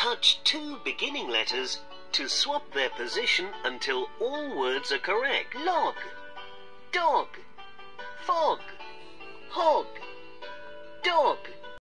touch two beginning letters to swap their position until all words are correct. Log, Dog, fog, hog, dog,